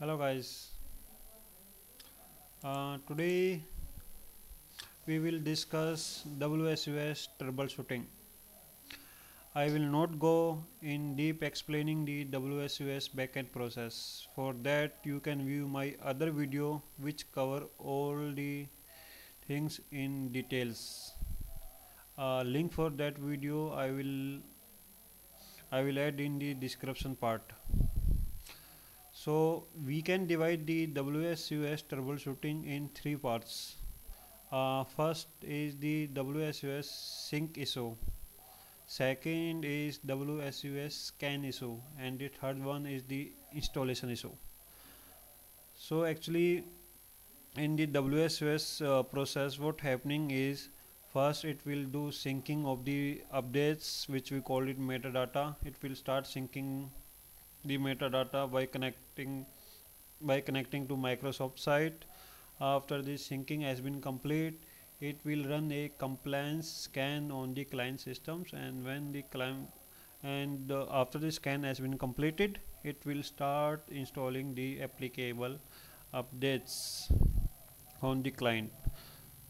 hello guys. Uh, today we will discuss WSUS troubleshooting. I will not go in deep explaining the WSUS backend process. For that you can view my other video which cover all the things in details. Uh, link for that video I will I will add in the description part so we can divide the WSUS troubleshooting in three parts. Uh, first is the WSUS sync issue. Second is WSUS scan issue and the third one is the installation issue. So actually in the WSUS uh, process what happening is first it will do syncing of the updates which we call it metadata it will start syncing the metadata by connecting by connecting to Microsoft site. After the syncing has been complete it will run a compliance scan on the client systems and when the client and uh, after the scan has been completed it will start installing the applicable updates on the client.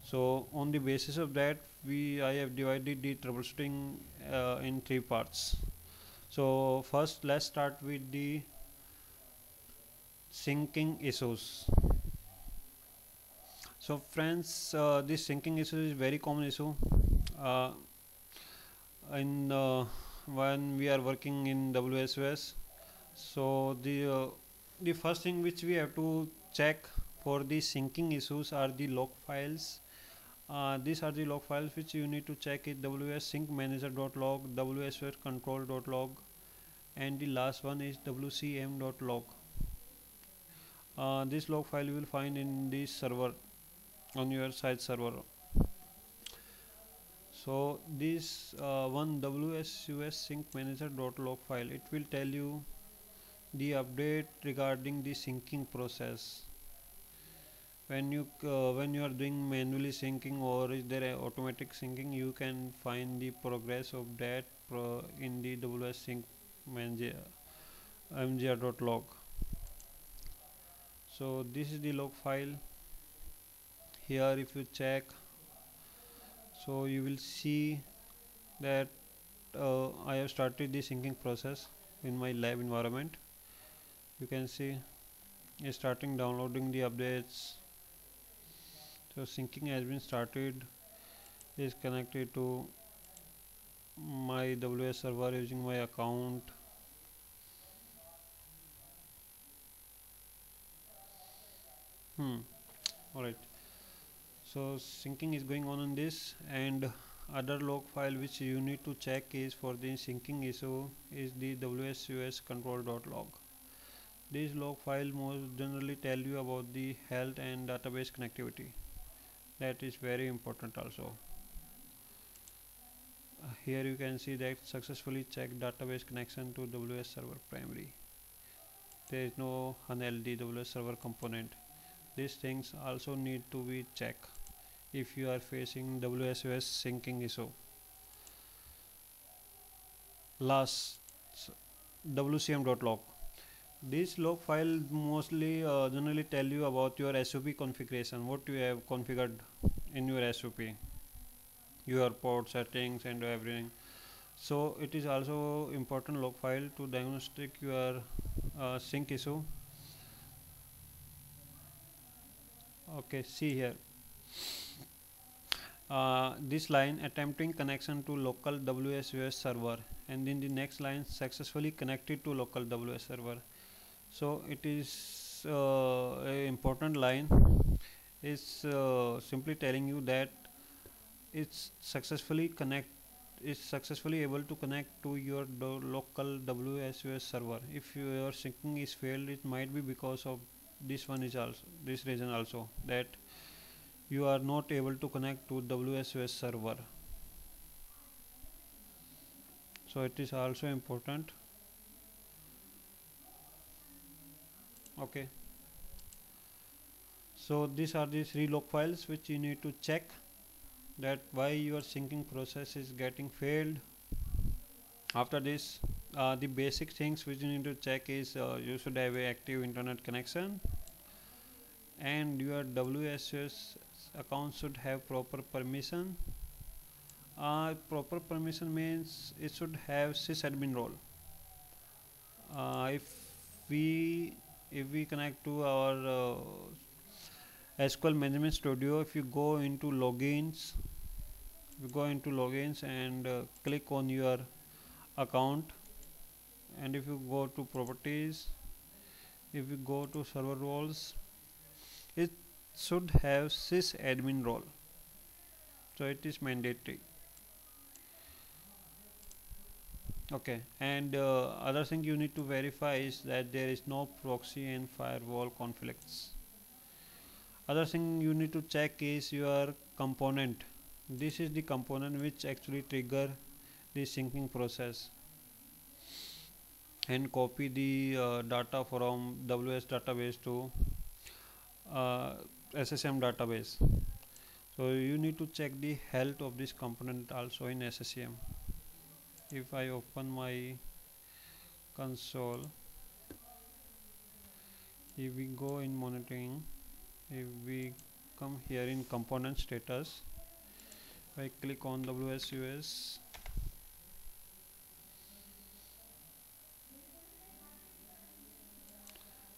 So on the basis of that we I have divided the troubleshooting uh, in three parts so first let's start with the syncing issues. So friends uh, this syncing issue is very common issue. Uh, in uh, when we are working in WSUS so the uh, the first thing which we have to check for the syncing issues are the log files uh, these are the log files which you need to check it. Ws sync manager.log wsus control.log and the last one is wcm.log uh, this log file you will find in this server on your site server. So this uh, one wsus sync manager.log file it will tell you the update regarding the syncing process when you uh, when you are doing manually syncing or is there automatic syncing you can find the progress of that in the ws sync mgr.log so this is the log file. Here if you check so you will see that uh, I have started the syncing process in my lab environment. You can see it's starting downloading the updates so syncing has been started is connected to my WS server using my account. Hmm alright. So syncing is going on in this and other log file which you need to check is for the syncing issue is the wsus control.log this log file most generally tell you about the health and database connectivity that is very important also. Uh, here you can see that successfully checked database connection to WS server primary. There is no unld WS server component. These things also need to be checked if you are facing WSUS syncing issue. Last wcm.log this log file mostly uh, generally tell you about your SUP configuration what you have configured in your SUP your port settings and everything. So it is also important log file to diagnostic your uh, sync issue. Okay see here. Uh, this line attempting connection to local WSUS server and in the next line successfully connected to local WS server so it is uh, a important line. Is uh, simply telling you that it's successfully connect is successfully able to connect to your local WSUS server. If your syncing is failed it might be because of this one is also this reason also that you are not able to connect to WSUS server. So it is also important okay. So these are the three log files which you need to check that why your syncing process is getting failed. After this uh, the basic things which you need to check is uh, you should have a active internet connection and your WSUS account should have proper permission. Uh, proper permission means it should have sysadmin role. Uh, if we if we connect to our uh, SQL Management Studio if you go into logins you go into logins and uh, click on your account. And if you go to properties if you go to server roles it should have sysadmin role. So it is mandatory okay. And uh, other thing you need to verify is that there is no proxy and firewall conflicts. Other thing you need to check is your component. This is the component which actually trigger the syncing process. And copy the uh, data from WS database to uh, SCCM database. So you need to check the health of this component also in SCCM if I open my console if we go in monitoring if we come here in component status if I click on WSUS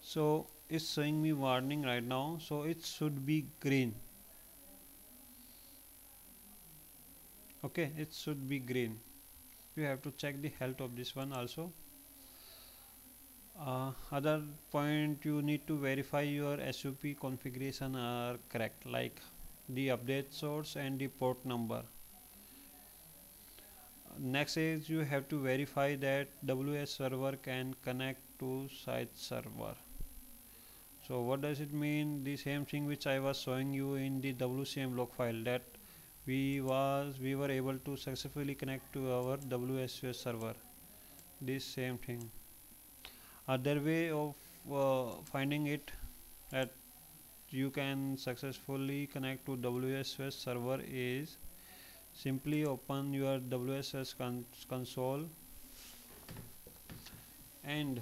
so it's showing me warning right now so it should be green. Okay it should be green you have to check the health of this one also. Uh, other point you need to verify your SUP configuration are correct like the update source and the port number. Next is you have to verify that WS server can connect to site server. So what does it mean? The same thing which I was showing you in the WCM log file that we was we were able to successfully connect to our WSUS server. This same thing. Other way of uh, finding it that you can successfully connect to WSUS server is simply open your WSUS con console and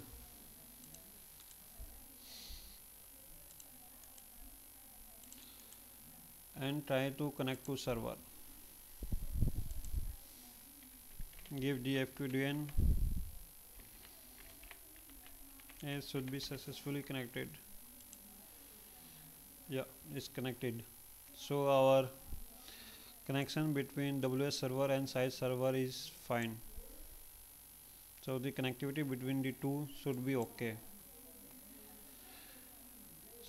and try to connect to server. Give dfqdn it should be successfully connected. Yeah it's connected. So our connection between ws server and site server is fine. So the connectivity between the two should be okay.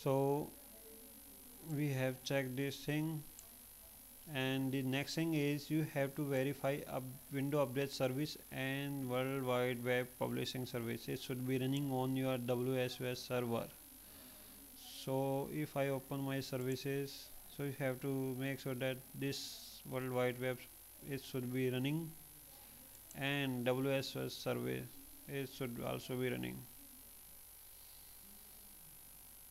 So we have checked this thing and the next thing is you have to verify a window update service and world wide web publishing services should be running on your WSUS server. So if I open my services so you have to make sure that this world wide web it should be running. And WSUS service it should also be running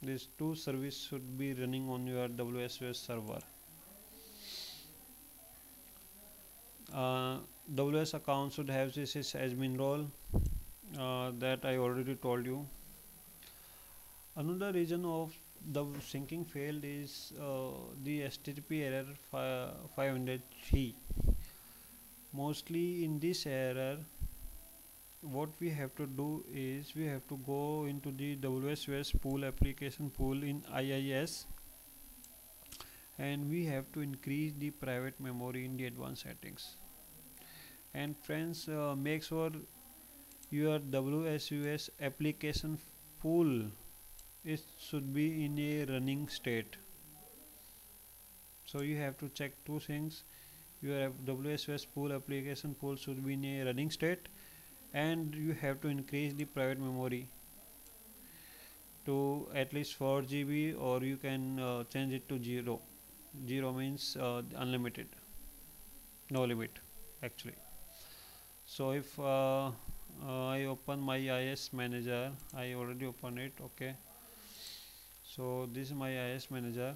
these two service should be running on your WSUS server. Uh, WS account should have sysadmin role uh, that I already told you. Another reason of the syncing failed is uh, the HTTP error 503 mostly in this error what we have to do is we have to go into the WSUS pool application pool in IIS and we have to increase the private memory in the advanced settings. And friends uh, make sure your WSUS application pool it should be in a running state. So you have to check two things. Your WSUS pool application pool should be in a running state and you have to increase the private memory to at least 4 GB or you can uh, change it to 0 0 means uh, unlimited. No limit actually. So if uh, uh I open my IIS manager I already open it okay. So this is my IIS manager.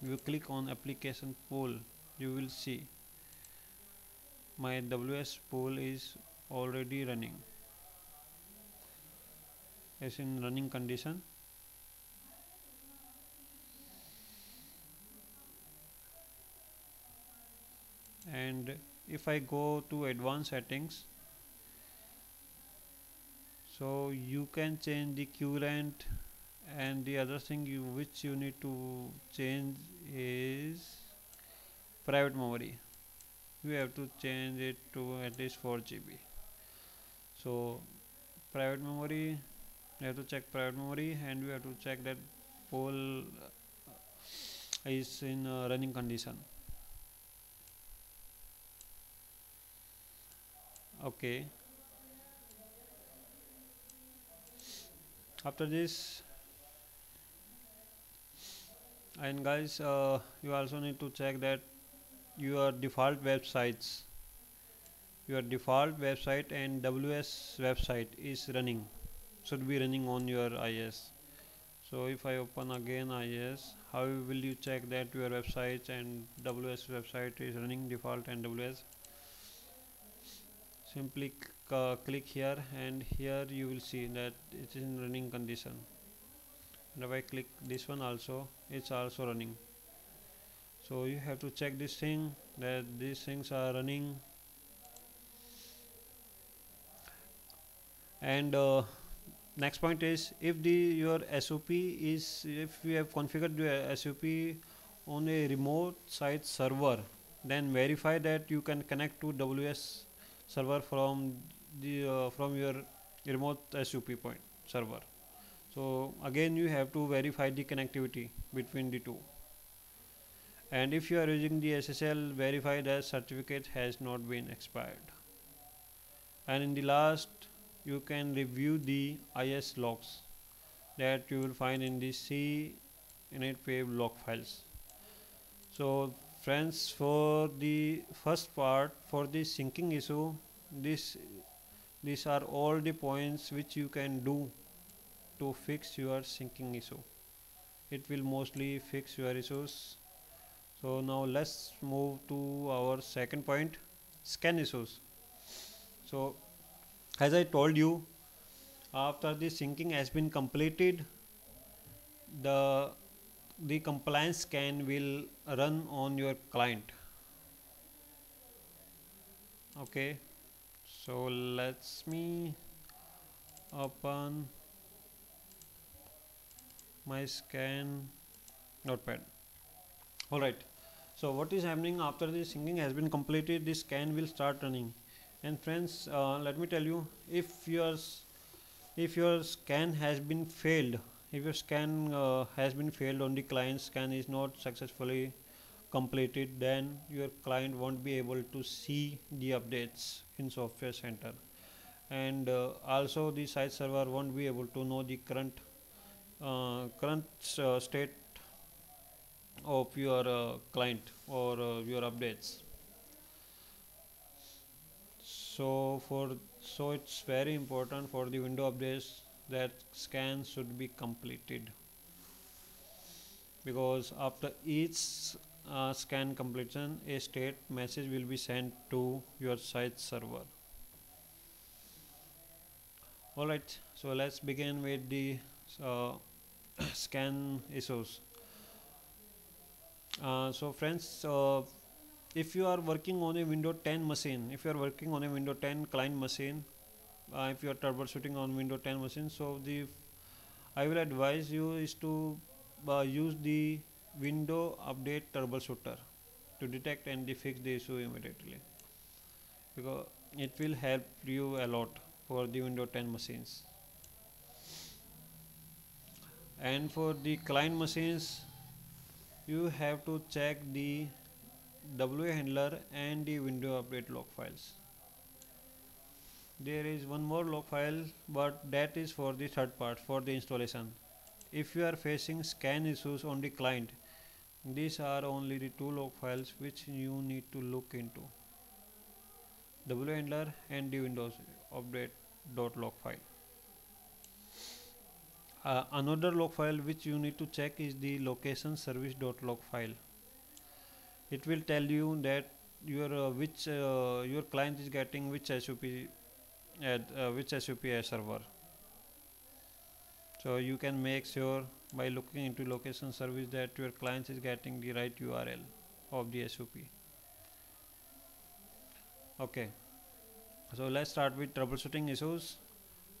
You click on application pool you will see my WS pool is already running. Is in running condition? And if I go to advanced settings so you can change the length and the other thing you which you need to change is private memory you have to change it to at least 4 GB so private memory you have to check private memory and you have to check that poll is in uh, running condition. Okay. After this and guys uh, you also need to check that your default websites your default website and WS website is running should be running on your IIS so if I open again IIS how will you check that your website and WS website is running default and WS simply uh, click here and here you will see that it is in running condition. And if I click this one also it's also running so you have to check this thing that these things are running. And uh, next point is if the your SUP is if you have configured your SUP on a remote site server then verify that you can connect to WS server from the uh, from your remote SUP point server. So again you have to verify the connectivity between the two and if you are using the SSL verify that certificate has not been expired. And in the last you can review the IIS logs that you will find in the C init log files. So friends for the first part for the syncing issue this these are all the points which you can do to fix your syncing issue. It will mostly fix your issues so now let's move to our second point scan issues. So as I told you after the syncing has been completed the the compliance scan will run on your client. Okay so let's me open my scan notepad all right. So what is happening after the syncing has been completed this scan will start running. And friends uh, let me tell you if your if your scan has been failed if your scan uh, has been failed on the client scan is not successfully completed then your client won't be able to see the updates in software center. And uh, also the site server won't be able to know the current uh, current uh, state of your uh, client or uh, your updates. So for so it's very important for the window updates that scan should be completed. Because after each uh, scan completion a state message will be sent to your site server. Alright so let's begin with the uh, scan issues uh, so friends uh, if you are working on a window 10 machine if you are working on a window 10 client machine uh, if you are troubleshooting on windows 10 machine so the I will advise you is to uh, use the window update troubleshooter to detect and fix the issue immediately. Because it will help you a lot for the windows 10 machines. And for the client machines you have to check the WA handler and the window update log files. There is one more log file but that is for the third part for the installation. If you are facing scan issues on the client these are only the two log files which you need to look into. Whandler and the windows update log file uh, another log file which you need to check is the location service dot log file. It will tell you that your uh, which uh, your client is getting which SUP at uh, which SUP server. So you can make sure by looking into location service that your client is getting the right URL of the SUP okay. So let's start with troubleshooting issues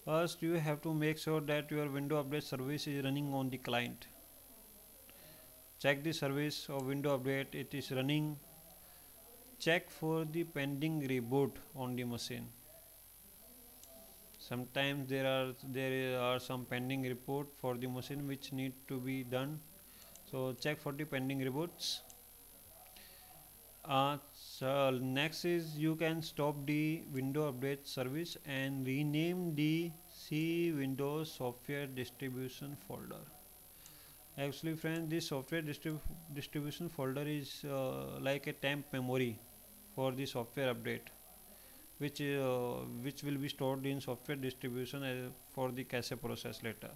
first you have to make sure that your window update service is running on the client. Check the service of window update it is running. Check for the pending reboot on the machine. Sometimes there are there are some pending report for the machine which need to be done. So check for the pending reboots uh, so next is you can stop the window update service and rename the C Windows software distribution folder. Actually friends this software distrib distribution folder is uh, like a temp memory for the software update which uh, which will be stored in software distribution uh, for the cache process later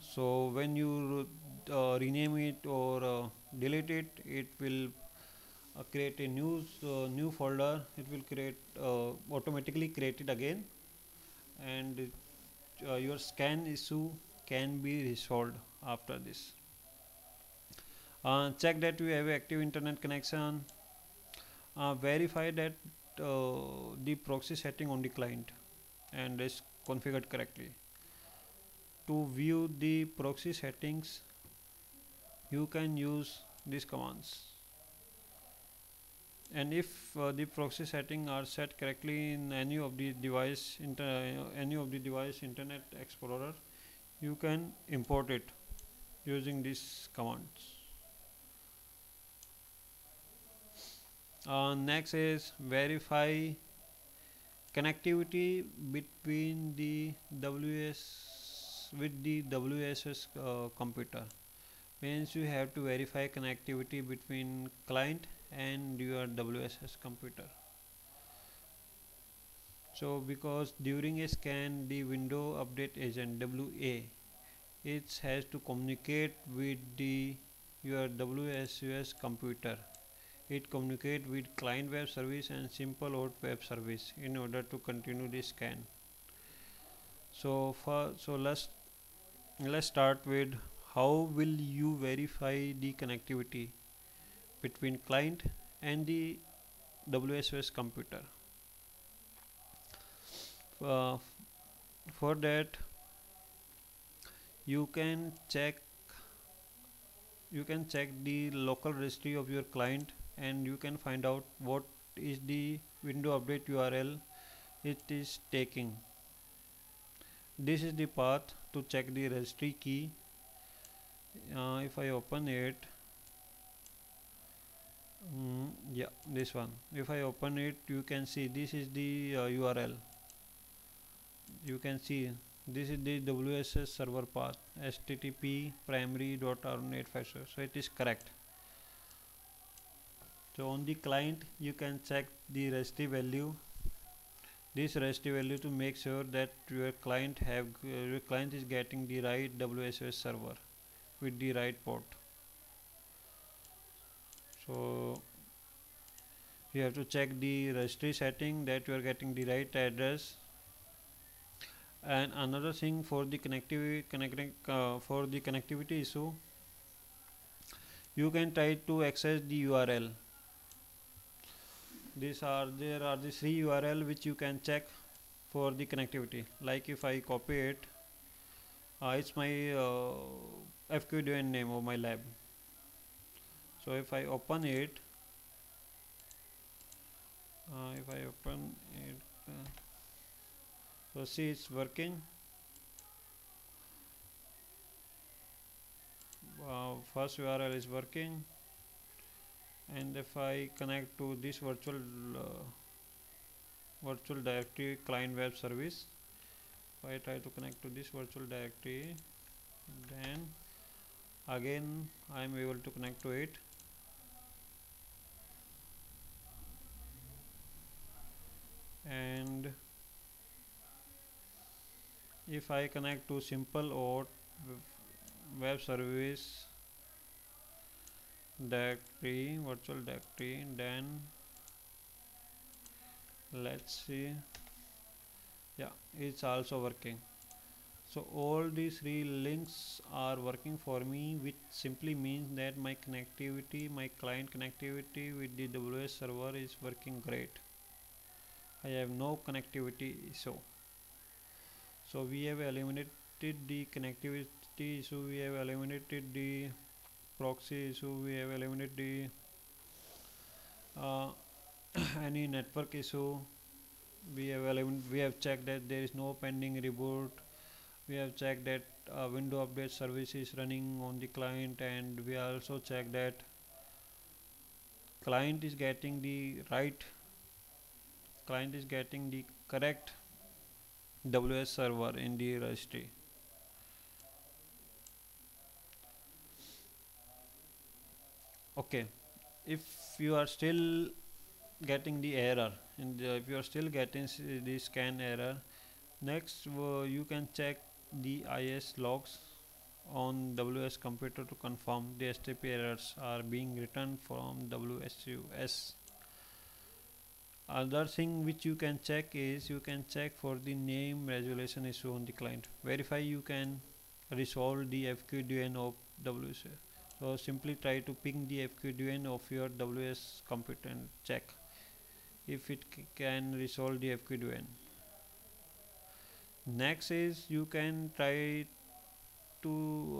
so when you uh, rename it or uh, delete it it will uh, create a new uh, new folder. It will create automatically create it again. And your scan issue can be resolved after this. Uh, check that you have active internet connection. Uh, verify that uh, the proxy setting on the client and is configured correctly to view the proxy settings you can use these commands. And if uh, the proxy setting are set correctly in any of the device inter any of the device internet explorer you can import it using these commands. Uh, next is verify connectivity between the WS with the WSS uh, computer. Means you have to verify connectivity between client and your WSS computer. So because during a scan the window update agent WA it has to communicate with the your WSUS computer. It communicate with client web service and SimpleAuth web service in order to continue the scan. So for so let's let's start with how will you verify the connectivity between client and the WSUS computer? Uh, for that you can check you can check the local registry of your client and you can find out what is the window update URL it is taking. This is the path to check the registry key. Uh, if I open it mm, yeah this one. If I open it you can see this is the uh, URL you can see this is the WSS server path http primary primary.arnet5 so it is correct. So on the client you can check the registry value this registry value to make sure that your client have uh, your client is getting the right WSS server with the right port. So you have to check the registry setting that you are getting the right address. And another thing for the connectivity connecting uh, for the connectivity issue you can try to access the URL these are there are the three URL which you can check for the connectivity. Like if I copy it uh, it's my uh, FQDN name of my lab. So if I open it uh, if I open it uh, so see it's working. First URL is working and if I connect to this virtual uh, virtual directory client web service if I try to connect to this virtual directory then again I am able to connect to it and if I connect to simple or web service directory virtual directory then let's see. Yeah it's also working. So all these three links are working for me which simply means that my connectivity my client connectivity with the WS server is working great. I have no connectivity issue. So we have eliminated the connectivity issue we have eliminated the proxy issue we have eliminated the uh, any network issue. We have we have checked that there is no pending reboot. We have checked that uh, window update service is running on the client and we also checked that client is getting the right client is getting the correct WS server in the registry okay. If you are still getting the error and if you are still getting the scan error next uh, you can check the IIS logs on WS computer to confirm the HTTP errors are being returned from WSUS other thing which you can check is you can check for the name resolution issue on the client. Verify you can resolve the FQDN of WS so simply try to ping the FQDN of your WS computer and check if it can resolve the FQDN. Next is you can try to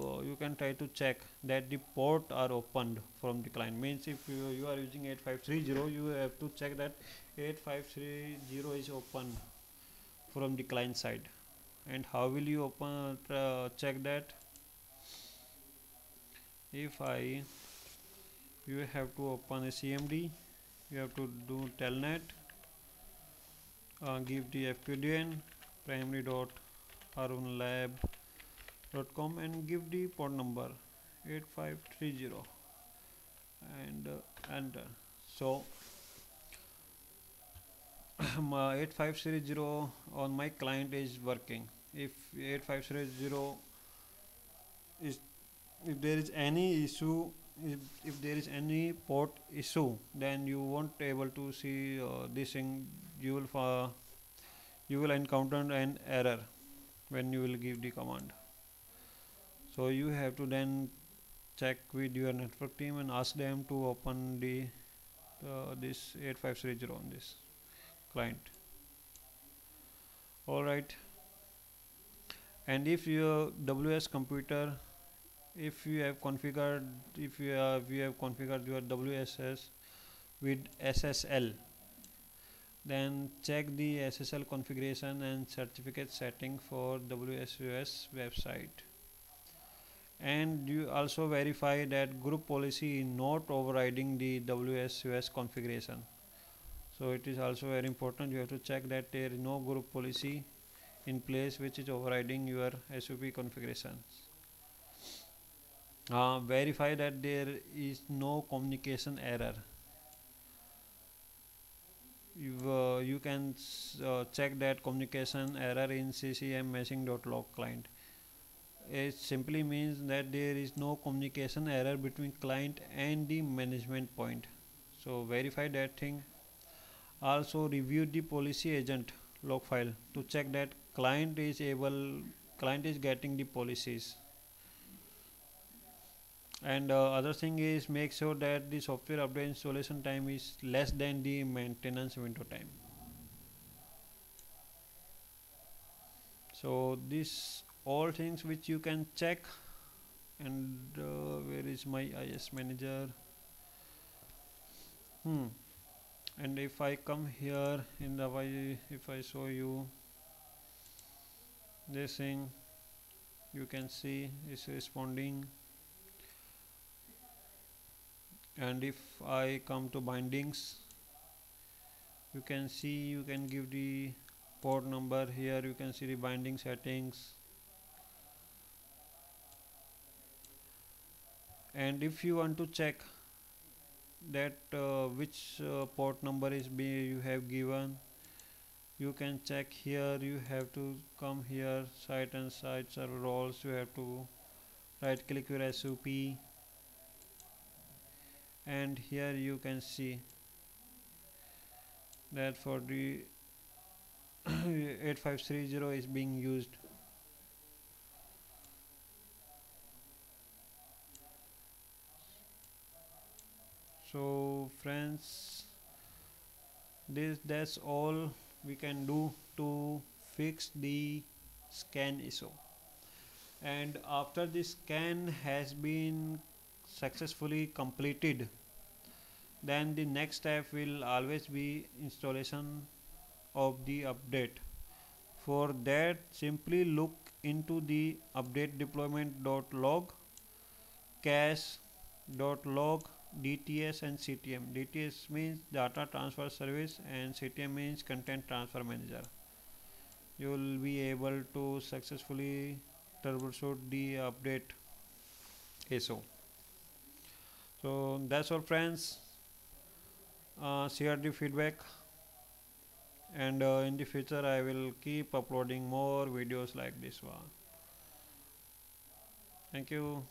uh, you can try to check that the port are opened from the client. Means if you, you are using 8530 you have to check that 8530 is open from the client side. And how will you open uh, check that if I you have to open a CMD you have to do telnet uh, give the fqdn primary dot runlab dot com and give the port number 8530 and uh, enter so 8530 on my client is working. If 8530 is if there is any issue if, if there is any port issue then you won't able to see uh, this thing. You will uh, you will encounter an error when you will give the command. So you have to then check with your network team and ask them to open the uh, this 8530 on this client. Alright and if your WS computer if you have configured if you have you have configured your WSS with SSL then check the SSL configuration and certificate setting for WSUS website. And you also verify that group policy is not overriding the WSUS configuration. So it is also very important you have to check that there is no group policy in place which is overriding your SUP configurations uh, verify that there is no communication error. You, uh, you can uh, check that communication error in CcmMessaging.log client. It simply means that there is no communication error between client and the management point. So verify that thing. Also review the policy agent log file to check that client is able client is getting the policies and uh, other thing is make sure that the software update installation time is less than the maintenance window time. So these all things which you can check. And uh, where is my IIS manager? Hmm. And if I come here in the way if I show you this thing you can see is responding and if I come to bindings you can see you can give the port number here you can see the binding settings. And if you want to check that uh, which uh, port number is be you have given you can check here you have to come here site and site server roles you have to right click your SUP and here you can see that for the 8530 is being used. So friends this that's all we can do to fix the scan ISO and after the scan has been successfully completed then the next step will always be installation of the update for that simply look into the update deployment.log cache.log DTS and CTM. DTS means data transfer service and CTM means content transfer manager. You will be able to successfully troubleshoot the update ISO. So that's all friends. Uh, share the feedback and uh, in the future I will keep uploading more videos like this one. Thank you.